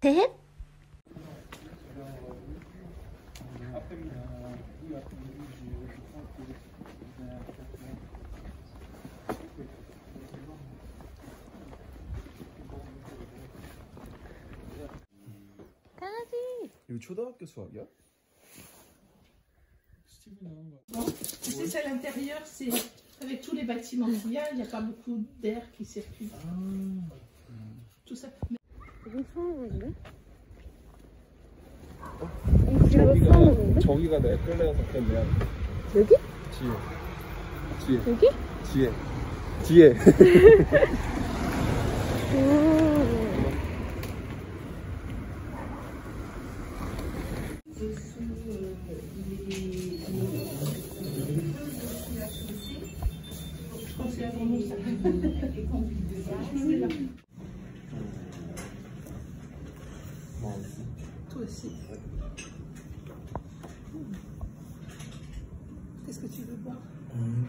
que ça, tu à l'intérieur, c'est avec tous les bâtiments qu'il y il n'y a pas beaucoup d'air qui circule. Ah. 이건 처음 보는데? 어? 저기가, 저기가 내 끌려서 그냥 여기? 뒤에 뒤에 여기? 뒤에 뒤에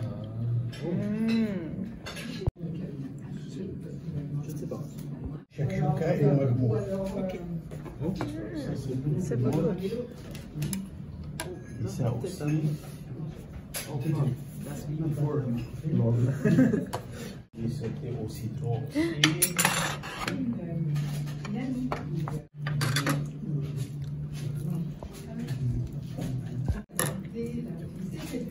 Je sais pas. Shakshuka et magbo. Ok. C'est bon. C'est aussi. Et c'était aussi C'est Cette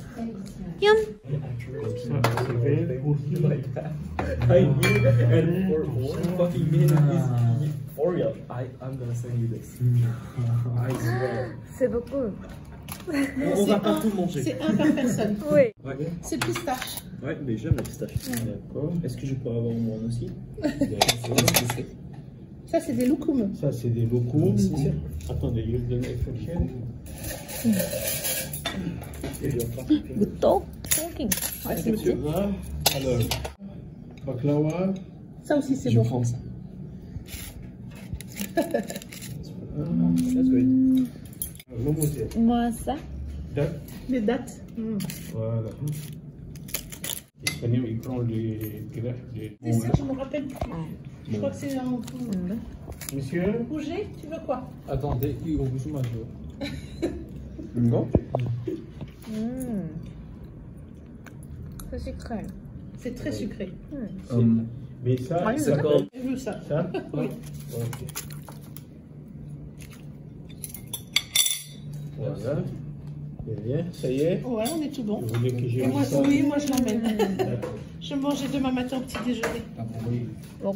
Yum. I I'm send you this. C'est beaucoup. On va pas tout manger. C'est un par personne. Oui. Ouais. C'est pistache. Ouais, mais j'aime la pistache. Ouais. D'accord. Est-ce que je peux avoir mon aussi Ça, c'est des loukoums. Ça, c'est des loukoums. Attendez, je vais donner une fourchette. Gusto? Talking. Merci, monsieur. Alors, baklava. Ça aussi, c'est bon. Je prends ça. Moi, ça. Les dates. Voilà. il prend les greffes. C'est ça, je me rappelle plus. Je crois que c'est un Monsieur Rouget, tu veux quoi Attendez, il vous Mmh. C'est sucré. C'est très sucré. Hum. mais ça, c'est ah, ça ça. Oui. Voilà. Voilà. Bien, ça y est Ouais, on est tout bon. Vous moi, Oui, moi je l'emmène. je vais manger demain matin au petit déjeuner. Ah, oui. Bon.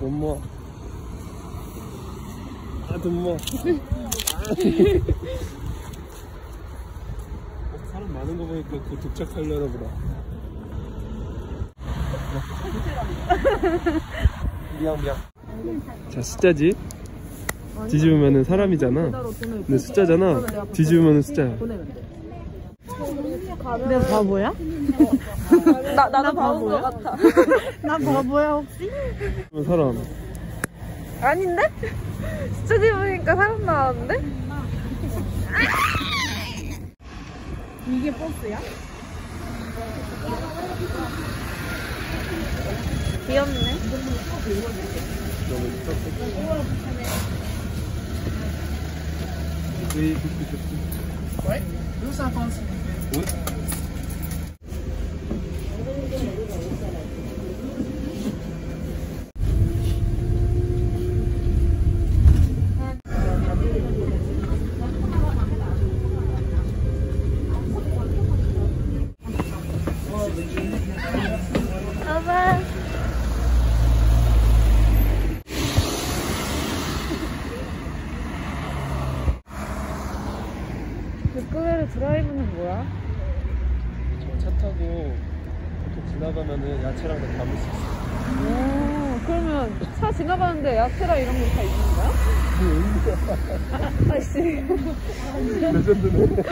못 먹어 아돈 먹어 아. 사람 많은 거 보니까 그 도착하려나 보다 미안 미안 자 숫자지 뒤집으면 사람이잖아 근데 숫자잖아 뒤집으면 숫자야 내가 바보야? 나, 나도 바보인 것 같아. 나 바보야, 혹시? 그 사람. 아닌데? 스튜디오 보니까 사람 나왔는데? 이게 버스야? 귀엽네. Oui, tout ce que je fais. Ouais, nous, ça pense. 굿. 지면은 네, 야채랑 다 담을 수 있어요. 오, 그러면 차 지나가는데 야채랑 이런 거 다 있는 거 아, 씨 레전드네.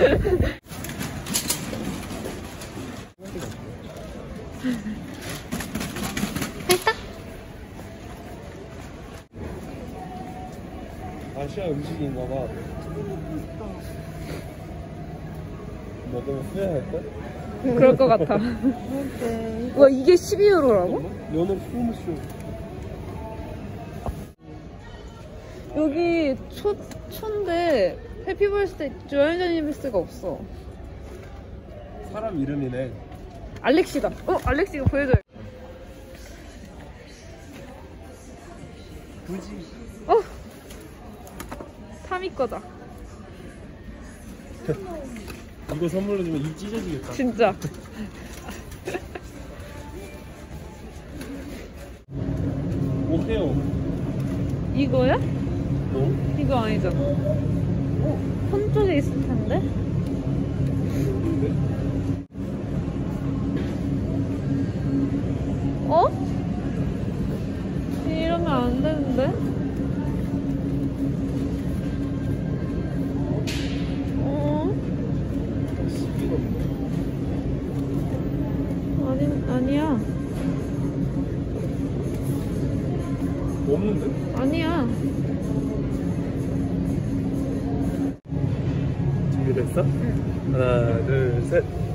다 아시아 음식인가 봐. 먹으면 후회할까 그럴 것 같아 이와 이게 12유로라고? 연어 풀무쇼 여기 초, 초인데 해피벌스데이 조연자니스가 없어 사람 이름이네 알렉시다 어? 알렉시가 보여줘요 굳이 어! 타미 거다 이거 선물로 주면 입 찢어지겠다. 진짜. 뭐해요 이거야? 너? 뭐? 이거 아니잖아. 어? 손 쪽에 있을 텐데? 어? 이러면 안 되는데? 아닌데? 아니야 준비됐어? 응. 하나 둘셋